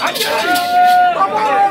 Anh